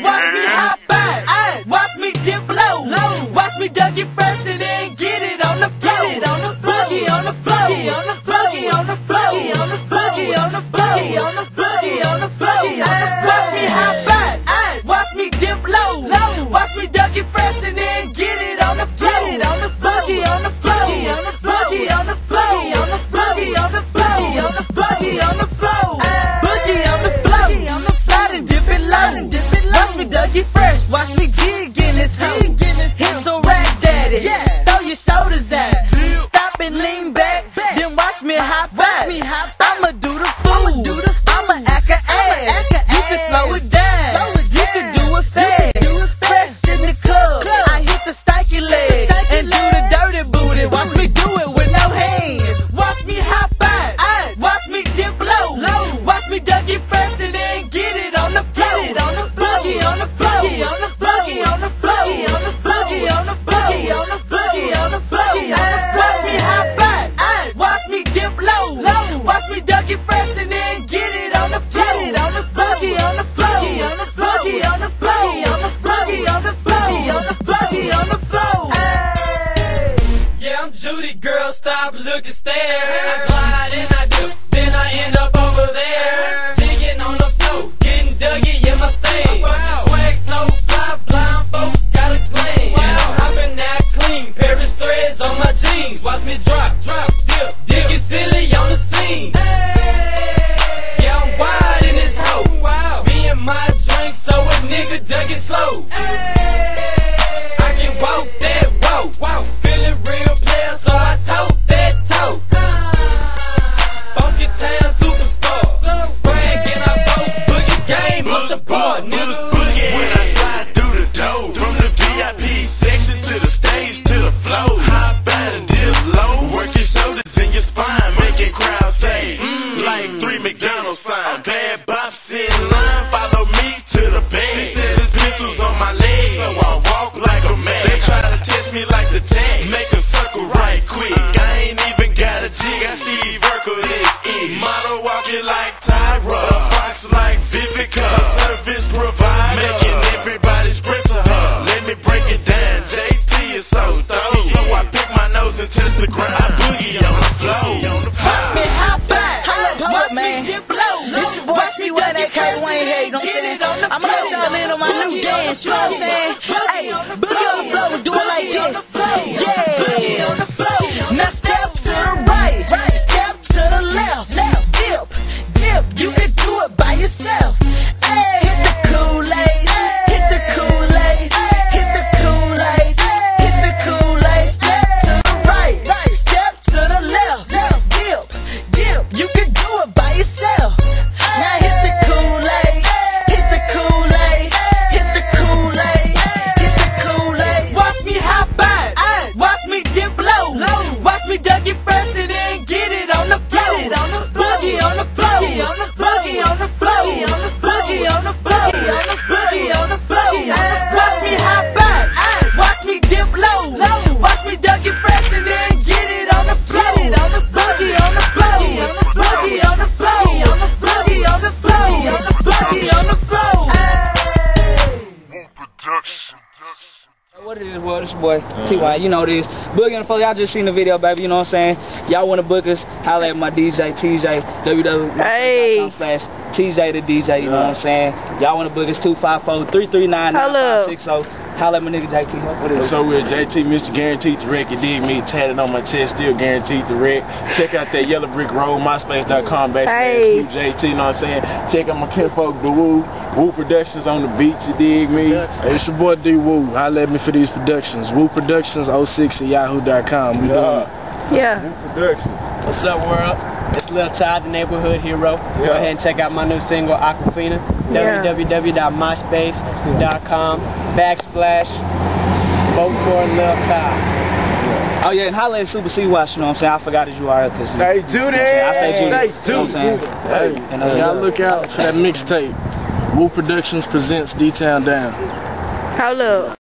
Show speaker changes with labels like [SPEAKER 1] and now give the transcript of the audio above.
[SPEAKER 1] Watch me hop back. Ay. Watch me dip low. low. Watch me duck it first and then get it on the floor. Get it on the floor. Boogie on the floor. Boogie on the floor. Boogie on the floor. Boogie on the floor. Boogie on the floor. took a
[SPEAKER 2] stare. Sign, bad bops
[SPEAKER 1] Watch me
[SPEAKER 3] C1
[SPEAKER 1] duck it
[SPEAKER 3] AK
[SPEAKER 1] first
[SPEAKER 3] Wayne
[SPEAKER 1] and
[SPEAKER 3] you know what I'm saying?
[SPEAKER 1] it on the
[SPEAKER 3] I'ma let y'all in on my new dance, you know what I'm saying? Hey, boogie on the floor, do it like this. Yeah. The floor. Boogie on the floor.
[SPEAKER 1] Watch me hop back. Watch me dip low. Watch me duck it first and then get it on the floor. On the boogie on the floor. Boogie on the floor. Boogie on the floor. Boogie on the floor.
[SPEAKER 4] What it is, well, this your boy T.Y. You know this. Boogie on the floor. Y'all just seen the video, baby. You know what I'm saying? Y'all want to book us? Holla at my DJ, TJ, www.com
[SPEAKER 5] Hey.
[SPEAKER 4] slash TJ the DJ. You know what I'm saying? Y'all want to book us? 254 339 9560. Holla at my nigga JT. What it is?
[SPEAKER 6] So with JT, Mr. Guaranteed to Wreck, you dig me? Tatted on my chest, still guaranteed to wreck. Check out that Yellow Brick Road, myspace.com
[SPEAKER 5] Hey.
[SPEAKER 6] backslash JT, you know what I'm saying? Check out my kinfolk, The Woo, Woo Productions on the beach, you dig me?
[SPEAKER 7] Hey, it's your boy D Woo. Holla at me for these productions. Woo Productions 06 at yahoo.com. We doing it.
[SPEAKER 5] Yeah.
[SPEAKER 6] Production.
[SPEAKER 8] What's up, world? It's Lil Ty, the neighborhood hero. Go ahead and check out my new single, Aquafina.
[SPEAKER 5] Yeah.
[SPEAKER 8] www.myspace.com backslash vote for Lil Ty.
[SPEAKER 4] Oh, yeah, and holla at Super C Watch. You know what I'm saying? I forgot his URL. Cause, you know,
[SPEAKER 7] Hey, Judy!
[SPEAKER 4] I stay Judy.
[SPEAKER 7] Hey,
[SPEAKER 4] You know what I'm saying?
[SPEAKER 7] Hey,
[SPEAKER 4] And, uh,
[SPEAKER 7] y'all look out for that mixtape. Woo Productions presents D-Town Down.
[SPEAKER 5] Hold up.